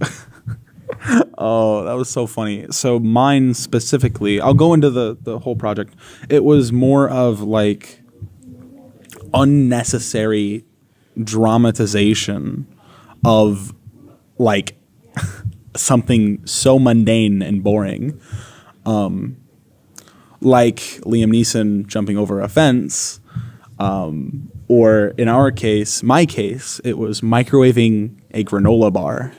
oh, that was so funny. So mine specifically, I'll go into the the whole project. It was more of like unnecessary dramatization of like something so mundane and boring. Um, like Liam Neeson jumping over a fence, um, or in our case, my case, it was microwaving a granola bar.